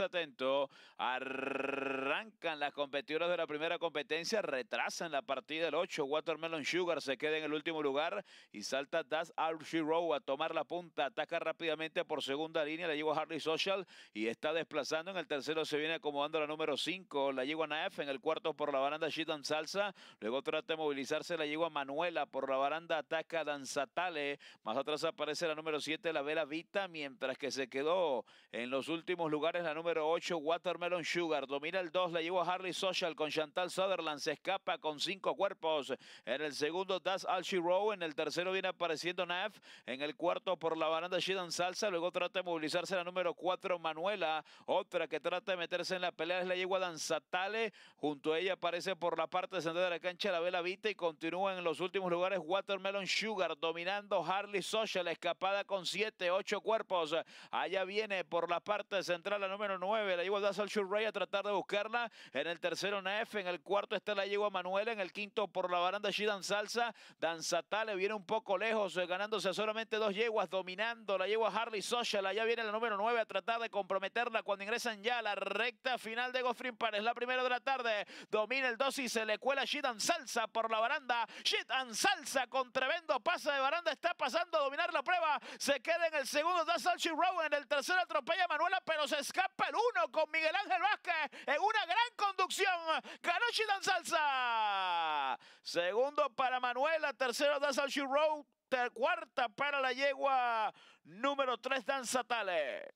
atento, arrancan las competidoras de la primera competencia, retrasan la partida el 8, Watermelon Sugar se queda en el último lugar y salta Das Archie Row a tomar la punta, ataca rápidamente por segunda línea, la lleva Harley Social y está desplazando, en el tercero se viene acomodando la número 5, la lleva Naef, en el cuarto por la baranda Shitan Salsa, luego trata de movilizarse, la lleva Manuela por la baranda, ataca Danzatale, más atrás aparece la número 7, la Vera Vita, mientras que se quedó en los últimos lugares la 8, Watermelon Sugar. Domina el 2, la lleva Harley Social con Chantal Sutherland. Se escapa con cinco cuerpos. En el segundo, Das Alchi Row. En el tercero viene apareciendo Naf. En el cuarto, por la baranda Shidan Salsa. Luego trata de movilizarse la número 4, Manuela. Otra que trata de meterse en la pelea es la yegua Danzatale. Junto a ella aparece por la parte central de la cancha la Vela Vita y continúa en los últimos lugares Watermelon Sugar. Dominando Harley Social. Escapada con 7, 8 cuerpos. Allá viene por la parte central la número 9, la lleva al Ray a tratar de buscarla. En el tercero, Nef. En el cuarto está la lleva Manuela. En el quinto, por la baranda, Shidan Salsa. Danzatale viene un poco lejos, eh, ganándose solamente dos yeguas, dominando la yegua Harley Social. Allá viene la número 9 a tratar de comprometerla cuando ingresan ya a la recta final de Gofrin Es la primera de la tarde. Domina el 2 y se le cuela Shidan Salsa por la baranda. Shidan Salsa con tremendo pase de baranda. Está pasando a dominar la prueba. Se queda en el segundo, Das Row. En el tercero atropella Manuela, pero se escapa el uno con Miguel Ángel Vázquez en una gran conducción. Ganó Chidan Salsa. Segundo para Manuela, tercero Danza Road, cuarta para la yegua número 3 Danza Tale.